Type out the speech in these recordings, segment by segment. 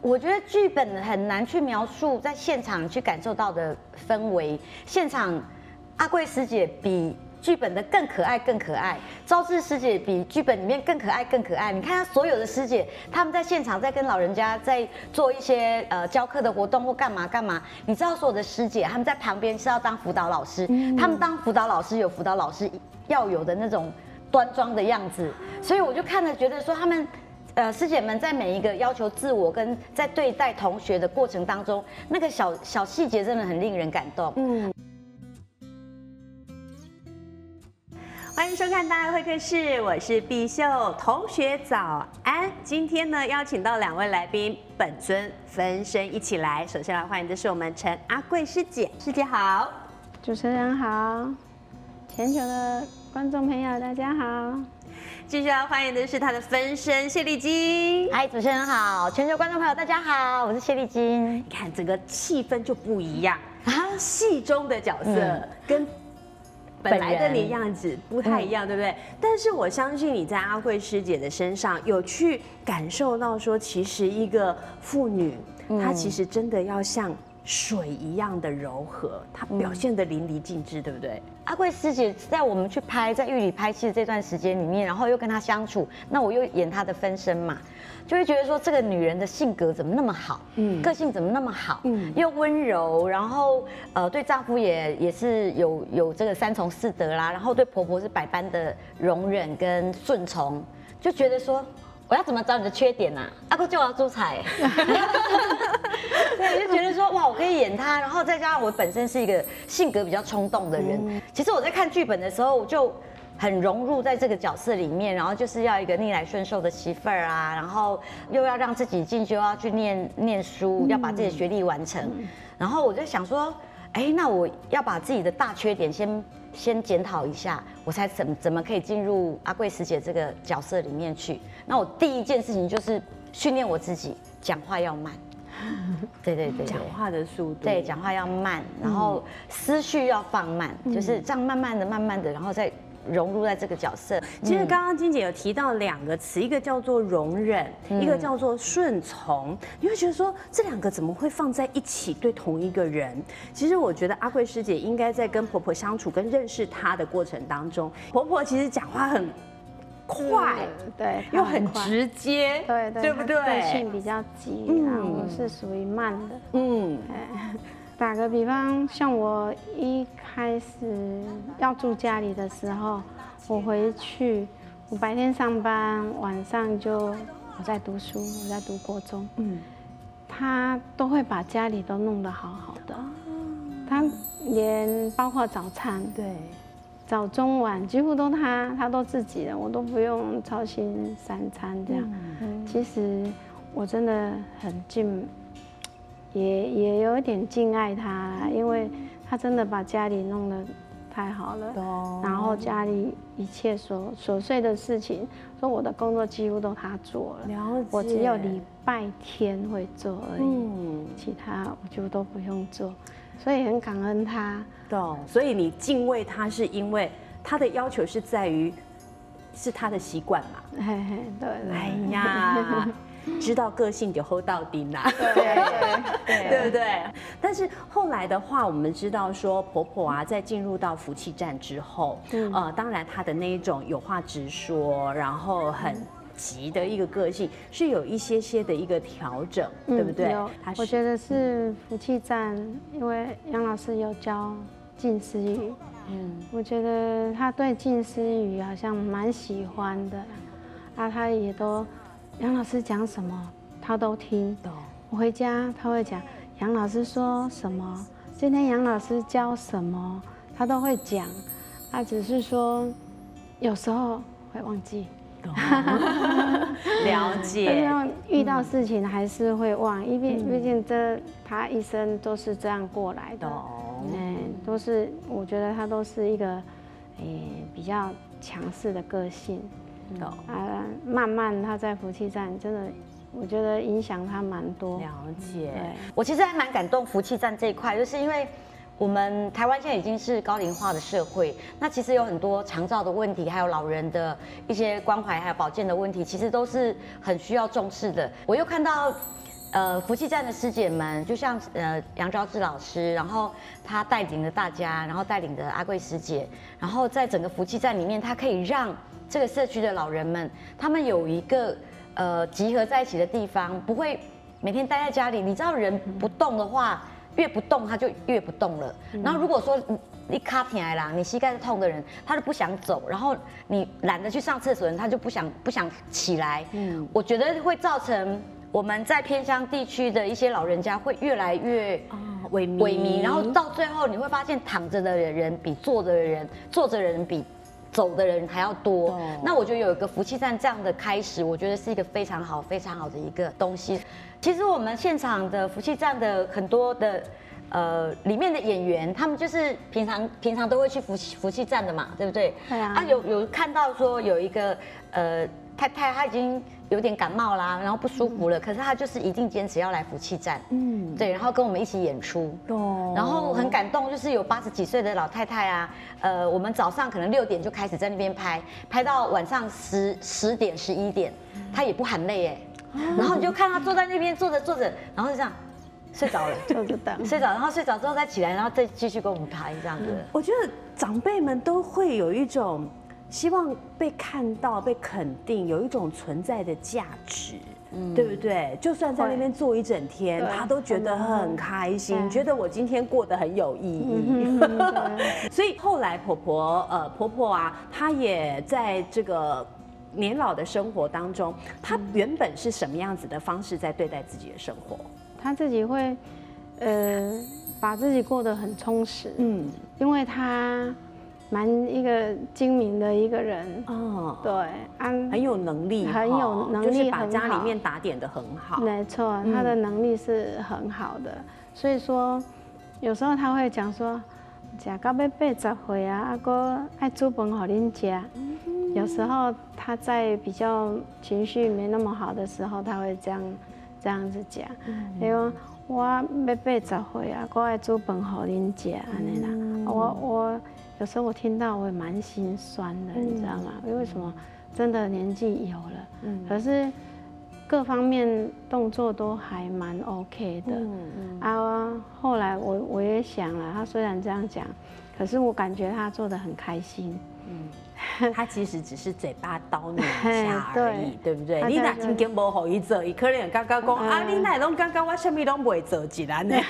我觉得剧本很难去描述在现场去感受到的氛围。现场阿贵师姐比剧本的更可爱，更可爱。招致师姐比剧本里面更可爱，更可爱。你看她所有的师姐，他们在现场在跟老人家在做一些呃教课的活动或干嘛干嘛。你知道所有的师姐他们在旁边是要当辅导老师，他们当辅导老师有辅导老师要有的那种端庄的样子。所以我就看了觉得说他们。呃，师姐们在每一个要求自我跟在对待同学的过程当中，那个小小细节真的很令人感动。嗯。欢迎收看《大爱会客室》，我是碧秀同学，早安。今天呢，邀请到两位来宾，本尊分身一起来。首先来欢迎的是我们陈阿贵师姐，师姐好，主持人好，全球的观众朋友大家好。继续要欢迎的是他的分身谢丽金。嗨，主持人好，全球观众朋友大家好，我是谢丽金。你看整个气氛就不一样啊，戏中的角色跟本来的你样子不太一样，对不对？但是我相信你在阿慧师姐的身上有去感受到说，其实一个妇女，她其实真的要像。水一样的柔和，她表现的淋漓尽致，对不对？阿贵师姐在我们去拍在狱里拍戏的这段时间里面，然后又跟她相处，那我又演她的分身嘛，就会觉得说这个女人的性格怎么那么好，嗯，个性怎么那么好，嗯，又温柔，然后呃对丈夫也也是有有这个三从四德啦，然后对婆婆是百般的容忍跟顺从，就觉得说。我要怎么找你的缺点呢？阿哥就要出彩，对，就觉得说哇，我可以演他，然后再加上我本身是一个性格比较冲动的人。其实我在看剧本的时候，我就很融入在这个角色里面，然后就是要一个逆来顺受的媳妇儿啊，然后又要让自己进修，要去念念书，要把自己的学历完成。然后我就想说，哎，那我要把自己的大缺点先。先检讨一下，我才怎怎么可以进入阿贵师姐这个角色里面去？那我第一件事情就是训练我自己，讲话要慢。对对对，讲话的速度。对，讲话要慢，然后思绪要放慢，就是这样慢慢的、慢慢的，然后再。融入在这个角色。其实刚刚金姐有提到两个词，一个叫做容忍，一个叫做顺从。你会觉得说这两个怎么会放在一起对同一个人？其实我觉得阿贵师姐应该在跟婆婆相处、跟认识她的过程当中，婆婆其实讲话很快，对，又很直接，对对，对不对？个性比较急，我是属于慢的，嗯。打个比方，像我一开始要住家里的时候，我回去，我白天上班，晚上就我在读书，我在读国中，嗯，他都会把家里都弄得好好的，他连包括早餐，对，早中晚几乎都他，他都自己的，我都不用操心三餐这样。其实我真的很敬。也也有一点敬爱他，因为他真的把家里弄得太好了，然后家里一切琐琐碎的事情，说我的工作几乎都他做了，了我只有礼拜天会做而已，其他我就都不用做，所以很感恩他。懂，所以你敬畏他是因为他的要求是在于是他的习惯嘛？嘿嘿，对，哎呀。知道个性就 hold 到底啦，对对 对不对？但是后来的话，我们知道说婆婆啊，在进入到福气站之后，嗯呃，当然她的那一种有话直说，然后很急的一个个性，是有一些些的一个调整，对不对？我觉得是福气站，因为杨老师有教近思语，嗯，我觉得他对近思语好像蛮喜欢的，啊，他也都。杨老师讲什么，他都听懂。我回家他会讲杨老师说什么，今天杨老师教什么，他都会讲。他只是说有时候会忘记。了解。遇到事情还是会忘，因为毕竟这他一生都是这样过来的。嗯，都是我觉得他都是一个诶比较强势的个性。啊，慢慢他在福气站真的，我觉得影响他蛮多。了解，我其实还蛮感动福气站这一块，就是因为我们台湾现在已经是高龄化的社会，那其实有很多长照的问题，还有老人的一些关怀，还有保健的问题，其实都是很需要重视的。我又看到呃福气站的师姐们，就像呃杨昭志老师，然后他带领着大家，然后带领着阿贵师姐，然后在整个福气站里面，他可以让这个社区的老人们，他们有一个呃集合在一起的地方，不会每天待在家里。你知道人不动的话，越不动他就越不动了。然后如果说你卡起来啦，你膝盖是痛的人，他就不想走，然后你懒得去上厕所的人，他就不想不想起来。嗯，我觉得会造成我们在偏乡地区的一些老人家会越来越萎靡萎靡，然后到最后你会发现躺着的人比坐着的人，坐着的人比走的人还要多。那我觉得有一个福气站这样的开始，我觉得是一个非常好、非常好的一个东西。其实我们现场的福气站的很多的。呃，里面的演员他们就是平常平常都会去福福气站的嘛，对不对？对啊。啊，有有看到说有一个呃太太，她已经有点感冒啦，然后不舒服了，可是她就是一定坚持要来福气站。嗯。对，然后跟我们一起演出。哦。然后很感动，就是有八十几岁的老太太啊，呃，我们早上可能六点就开始在那边拍，拍到晚上十十点十一点，她也不喊累哎。然后你就看她坐在那边坐着坐着，然后就这样。睡着了，就不等。睡着，然后睡着之后再起来，然后再继续跟我们拍这样子。我觉得长辈们都会有一种希望被看到、被肯定，有一种存在的价值，对不对？就算在那边坐一整天，他都觉得很开心，觉得我今天过得很有意义。所以后来婆婆呃婆婆啊，她也在这个年老的生活当中，她原本是什么样子的方式在对待自己的生活？她自己会，呃，把自己过得很充实，嗯，因为他蛮一个精明的一个人，哦，对，安很有能力，很有能力，就是把家里面打点的很好，没错，他的能力是很好的，所以说有时候他会讲说，假到要八十岁啊，阿哥爱煮饭给恁吃，有时候他在比较情绪没那么好的时候，他会这样。这样子讲，因为我要八十岁啊，我爱煮饭给恁食。安尼啦。我我有时候我听到我也蛮心酸的，你知道吗？因为什么？真的年纪有了，可是各方面动作都还蛮 OK 的。啊，后来我我也想了，他虽然这样讲，可是我感觉他做的很开心。他其实只是嘴巴叨你一下 而已，对。不对？你那今天无好意做，伊可能刚刚讲啊，你那拢刚刚我什么都不会做，自然呢。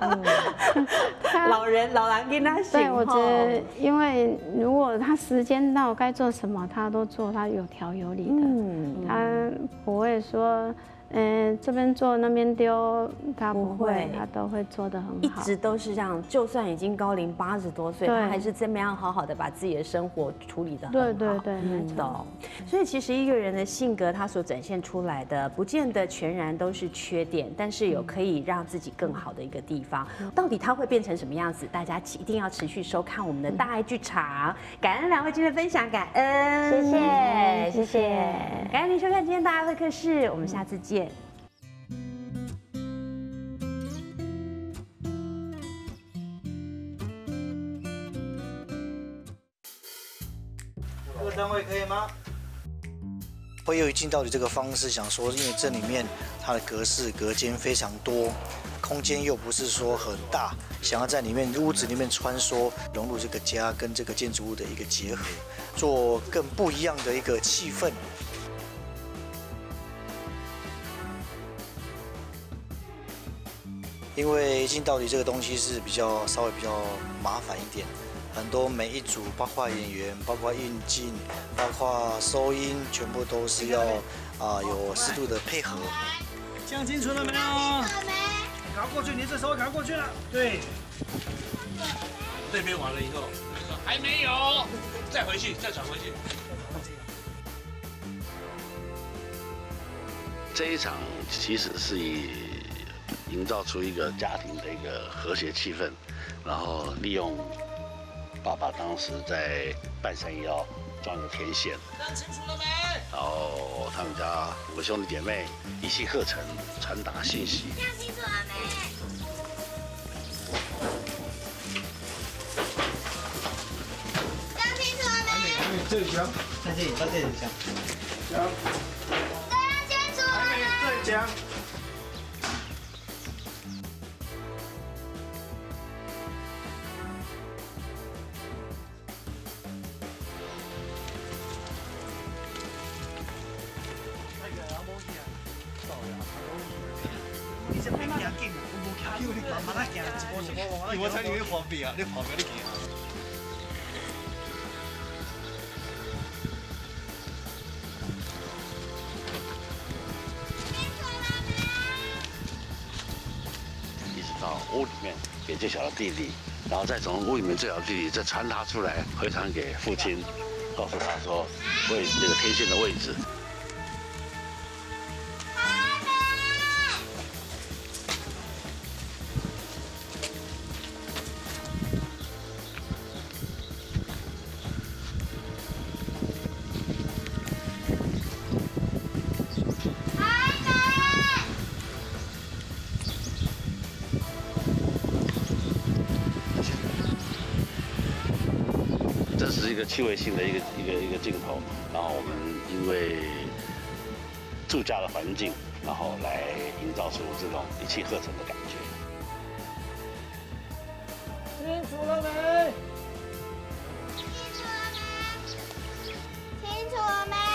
老人老人跟他对，我觉得，因为如果他时间到该做什么，他都做，他有条有理的，嗯，他不会说。嗯，这边做那边丢，他不会，他都会做的很好，一直都是这样。就算已经高龄八十多岁，他还是这么样好好的把自己的生活处理的很好。对对对，没错。所以其实一个人的性格，他所展现出来的，不见得全然都是缺点，但是有可以让自己更好的一个地方。到底他会变成什么样子？大家一定要持续收看我们的大爱剧场。感恩两位今天分享，感恩，谢谢谢谢，感恩您收看今天大爱会客室，我们下次见。单位可以吗？会有进到底这个方式，想说，因为这里面它的格式隔间非常多，空间又不是说很大，想要在里面屋子里面穿梭，融入这个家跟这个建筑物的一个结合，做更不一样的一个气氛。因为进到底这个东西是比较稍微比较麻烦一点，很多每一组包括演员、包括运镜、包括收音，全部都是要啊有适度的配合。讲清楚了没有？搞过去，你这时候搞过去了。对。对面完了以后，还没有，再回去，再转回去。这一场其实是以。营造出一个家庭的一个和谐气氛，然后利用爸爸当时在半山腰装个天线，看清楚了没？然后他们家五个兄弟姐妹一气呵成传达信息。看清楚了没？看清楚了没？还没，还没，这里讲，在这里，在这里讲。讲。大家清楚了没？再讲。你这边行紧啊，我无脚，你慢慢行，一步一步慢慢。我猜你会旁边啊，你旁边你行。一直到屋里面给最小的弟弟，然后再从屋里面最小的弟弟再传达出来，回传给父亲，告诉他说位那个天线的位置。是一个趣味性的一个一个一个镜头然后我们因为住家的环境然后来营造出这种一气呵成的感觉。清楚了没。清楚了没清楚了没。